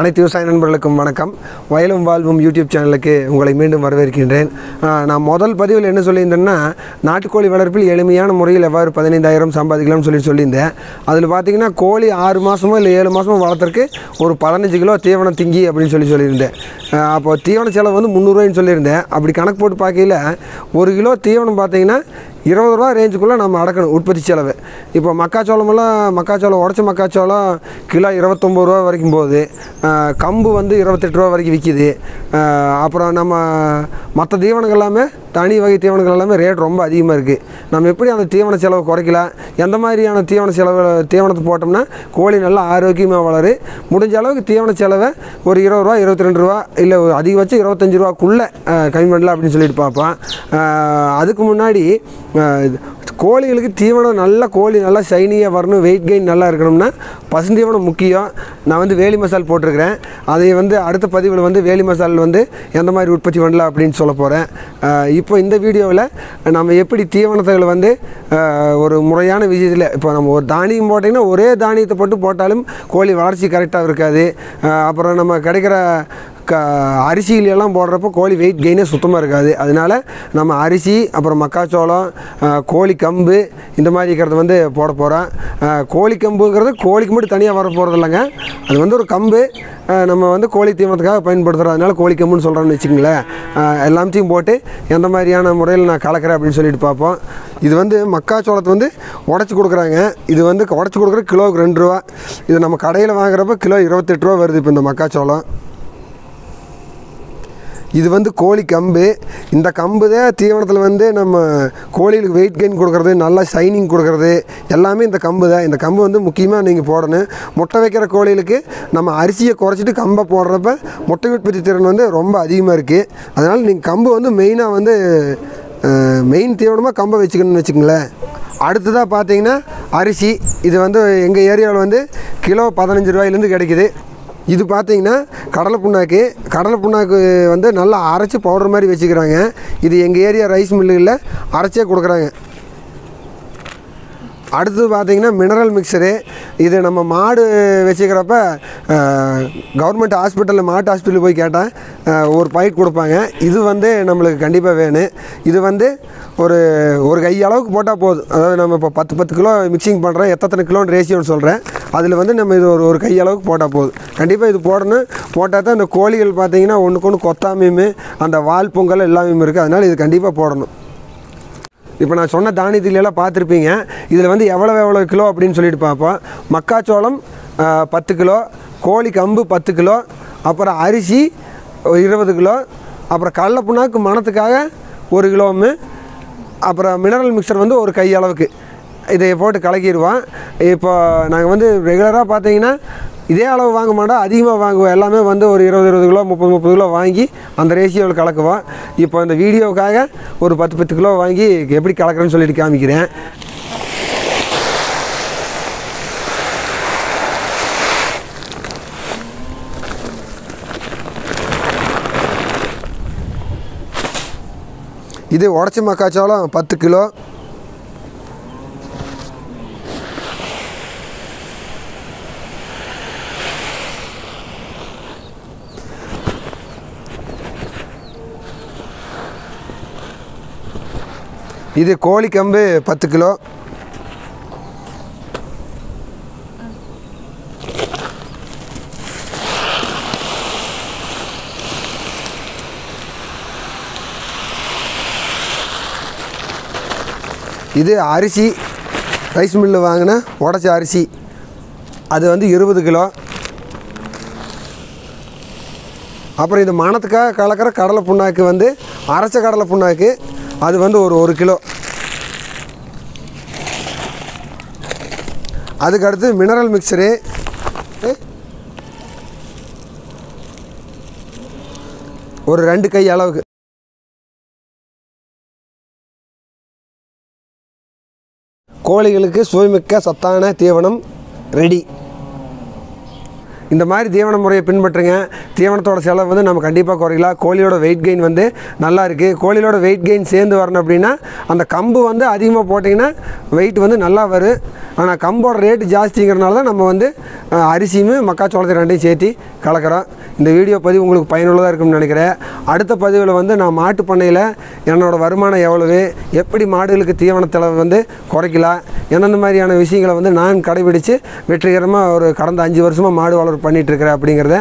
அனைத்து விவசாய நண்பர்களுக்கும் வணக்கம். வயலும் வாழ்வும் யூடியூப் சேனலுக்கு உங்களை மீண்டும் வரவேற்கின்றேன். நான் முதல் பதிவில் என்ன சொல்லியிருந்தேன்னா நாட்டுக்கோழி வளர்ப்பில் எளிமையான முறையில் எவ்வாறு பதினைந்தாயிரம் சம்பாதிக்கலாம்னு சொல்லி சொல்லியிருந்தேன். அதில் பார்த்தீங்கன்னா கோழி ஆறு மாதமோ இல்லை ஏழு மாதமோ வளர்த்துறக்கு ஒரு பதினஞ்சு கிலோ தீவனம் திங்கி அப்படின்னு சொல்லி சொல்லியிருந்தேன். அப்போ தீவன செலவு வந்து முந்நூறுரூவாய்ன்னு சொல்லியிருந்தேன். அப்படி கணக்கு போட்டு பார்க்கையில் ஒரு கிலோ தீவனம் பார்த்தீங்கன்னா இருபது ரூபா ரேஞ்சுக்குள்ளே நம்ம அடக்கணும் உற்பத்தி செலவு. இப்போ மக்காச்சோளமெல்லாம் மக்காச்சோளம் உடச்ச மக்காச்சோளம் கிலோ இருபத்தொம்பது ரூபா வரைக்கும் போகுது. கம்பு வந்து இருபத்தெட்டு ரூபா வரைக்கும் விற்கிது அப்புறம் நம்ம மற்ற தீவனங்கள் எல்லாமே தனி வகை தீவனங்கள் எல்லாமே ரேட் ரொம்ப அதிகமாக இருக்குது நம்ம எப்படி அந்த தீவன செலவை குறைக்கலாம்? எந்த மாதிரியான தீவன செலவு தீவனத்தை போட்டோம்னா கோழி நல்லா ஆரோக்கியமாக வளரு. முடிஞ்ச அளவுக்கு தீவன செலவை ஒரு இருபது ரூபா இருபத்தி ரெண்டு ரூபா இல்லை அதிகபட்சம் இருபத்தஞ்சி ரூபாக்குள்ளே கம்மி பண்ணலாம் அப்படின்னு சொல்லிட்டு பார்ப்போம். அதுக்கு முன்னாடி கோழிகளுக்கு தீவனம் நல்லா கோழி நல்லா ஷைனியாக வரணும் வெயிட் கெயின் நல்லா இருக்கணும்னா பசுந்தீவனம் முக்கியம். நான் வந்து வேலி மசால் போட்டிருக்கிறேன். அதை வந்து அடுத்த பதிவில் வந்து வேலி மசால் வந்து எந்த மாதிரி உற்பத்தி பண்ணலாம் அப்படின்னு சொல்ல போகிறேன் இப்போ இந்த வீடியோவில் நம்ம எப்படி தீவனத்துகளை வந்து ஒரு முறையான விஷயத்தில் இப்போ நம்ம ஒரு தானியம் போட்டிங்கன்னா ஒரே தானியத்தை போட்டு போட்டாலும் கோழி வளர்ச்சி கரெக்டாக இருக்காது. அப்புறம் நம்ம கிடைக்கிற க போடுறப்போ கோழி வெயிட் கெயினே சுத்தமாக இருக்காது. அதனால நம்ம அரிசி அப்புறம் மக்காச்சோளம் கோழி கம்பு இந்த மாதிரி இருக்கிறத வந்து போட போகிறோம் கோழி கம்புங்கிறது கோழிக்கு மட்டும் தனியாக வர போகிறது இல்லைங்க. அது வந்து ஒரு கம்பு. நம்ம வந்து கோழி தீவனத்துக்காக பயன்படுத்துகிறோம் அதனால கோழி கம்புன்னு சொல்கிறோன்னு வச்சுங்களேன் எல்லாத்தையும் போட்டு எந்த மாதிரியான முறையில் நான் கலக்கிறேன் அப்படின்னு சொல்லிட்டு பார்ப்போம். இது வந்து மக்காச்சோளத்தை வந்து உடச்சி கொடுக்குறாங்க. இது வந்து உடச்சி கொடுக்குற கிலோவுக்கு ரெண்டு ரூபா. இது நம்ம கடையில் வாங்குறப்ப கிலோ இருபத்தெட்டு ரூபா வருது இப்போ இந்த மக்காச்சோளம். இது வந்து கோழி கம்பு. இந்த கம்பு தான் தீவனத்தில் வந்து நம்ம கோழிகளுக்கு வெயிட் கெயின் கொடுக்குறது நல்லா ஷைனிங் கொடுக்குறது. எல்லாமே இந்த கம்பு தான். இந்த கம்பு வந்து முக்கியமாக நீங்கள் போடணும். முட்டை வைக்கிற கோழிகளுக்கு நம்ம அரிசியை குறைச்சிட்டு கம்பை போடுறப்ப முட்டை உற்பத்தி திறன் வந்து ரொம்ப அதிகமாக இருக்குது அதனால் நீங்கள் கம்பு வந்து மெயினாக வந்து மெயின் தீவனமாக கம்பை வச்சுக்கணும்னு வச்சுக்கோங்களேன். அடுத்ததாக பார்த்தீங்கன்னா அரிசி. இது வந்து எங்கள் ஏரியாவில் வந்து கிலோ பதினஞ்சு ரூபாயிலேருந்து கிடைக்குது. இது பார்த்தீங்கன்னா கடலை புண்ணாக்கு. கடலை புண்ணாக்கு வந்து நல்லா அரைச்சி பவுடர் மாதிரி வச்சுக்கிறாங்க. இது எங்கள் ஏரியா ரைஸ் மில்லுகளில் அரைச்சே கொடுக்குறாங்க. அடுத்து பார்த்தீங்கன்னா மினரல் மிக்சரு இது நம்ம மாடு வச்சுக்கிறப்ப கவர்மெண்ட் ஹாஸ்பிட்டலில் மாட்டு ஹாஸ்பிட்டலில் போய் கேட்டால் ஒரு பாக்கெட் கொடுப்பாங்க. இது வந்து நம்மளுக்கு கண்டிப்பாக வேணும். இது வந்து ஒரு ஒரு கை அளவுக்கு போட்டால் போதும். அதாவது நம்ம இப்போ பத்து பத்து கிலோ மிக்சிங் பண்ணுறோம் எத்தனை கிலோன்னு ரேஷியோன்னு சொல்கிறேன் அதில் வந்து நம்ம இது ஒரு ஒரு கை அளவுக்கு போட்டால் போதும். கண்டிப்பாக இது போடணும். போட்டால் தான் இந்த கோழிகள் பார்த்தீங்கன்னா ஒன்றுக்கு ஒன்று கொத்தாமையும் அந்த வால் பொங்கல் எல்லாமே இருக்குது அதனால் இது கண்டிப்பாக போடணும். இப்போ நான் சொன்ன தானியத்திலெல்லாம் பார்த்துருப்பீங்க. இதில் வந்து எவ்வளோ எவ்வளோ கிலோ அப்படின்னு சொல்லிட்டு பார்ப்போம். மக்காச்சோளம் பத்து கிலோ கோழி கம்பு பத்து கிலோ அப்புறம் அரிசி ஒரு இருபது கிலோ அப்புறம் கடல புண்ணாக்கு மணத்துக்காக ஒரு கிலோமு அப்புறம் மினரல் மிக்சர் வந்து ஒரு கை அளவுக்கு. இதை போட்டு கலக்கிடுவோம். இப்போ நாங்கள் வந்து ரெகுலராக பார்த்தீங்கன்னா இதே அளவு வாங்க மாட்டோம் அதிகமாக வாங்குவோம் எல்லாமே வந்து ஒரு இருபது இருபது கிலோ முப்பது முப்பது கிலோ வாங்கி அந்த ரேஷியோவில் கலக்குவோம் இப்போ இந்த வீடியோவுக்காக ஒரு பத்து பத்து கிலோ வாங்கி எப்படி கலக்கிறேன்னு சொல்லிட்டு காமிக்கிறேன். இது உடச்சி மக்காச்சோளம் பத்து கிலோ. இது கோழி கம்பு பத்து கிலோ. இது அரிசி. ரைஸ் மில்லு வாங்கின உடச்ச அரிசி. அது வந்து இருபது கிலோ. அப்புறம் இந்த மணத்துக்காக கலக்கிற கடலை புண்ணாக்கு வந்து அரைச்ச கடலை புண்ணாக்கு அது வந்து ஒரு ஒரு கிலோ. அதுக்கு அடுத்து மினரல் மிக்சரு ஒரு ரெண்டு கை அளவுக்கு. கோழிகளுக்கு சுவைமிக்க சத்தான தீவனம் ரெடி இந்த மாதிரி தீவன முறையை பின்பற்றுங்க. தீவனத்தோட செலவு வந்து நம்ம கண்டிப்பாக குறையலாம் கோழியோட வெயிட் கெயின் வந்து நல்லா இருக்குது கோழியோட வெயிட் கெயின் சேர்ந்து வரணும் அப்படின்னா அந்த கம்பு வந்து அதிகமாக போட்டிங்கன்னா வெயிட் வந்து நல்லா வரும் ஆனால் கம்போட ரேட்டு ஜாஸ்திங்கிறனால தான் நம்ம வந்து அரிசியும் மக்காச்சோளத்தை ரெண்டையும் சேர்த்து கலக்கிறோம். இந்த வீடியோ பதிவு உங்களுக்கு பயனுள்ளதாக இருக்கும்னு நினைக்கிறேன். அடுத்த பதிவில் வந்து நான் மாட்டு பண்ணையில் என்னோட வருமானம் எவ்வளவு எப்படி மாடுகளுக்கு தீவனத்தில் வந்து குறைக்கலாம் எந்தெந்த மாதிரியான விஷயங்களை வந்து நான் கடைபிடித்து வெற்றிகரமாக ஒரு கடந்த அஞ்சு வருஷமாக மாடு வளர்ப்பு பண்ணிகிட்ருக்கிறேன் அப்படிங்கிறத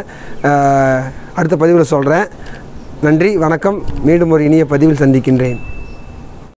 அடுத்த பதிவில் சொல்கிறேன் நன்றி வணக்கம். மீண்டும் ஒரு இனிய பதிவில் சந்திக்கின்றேன்.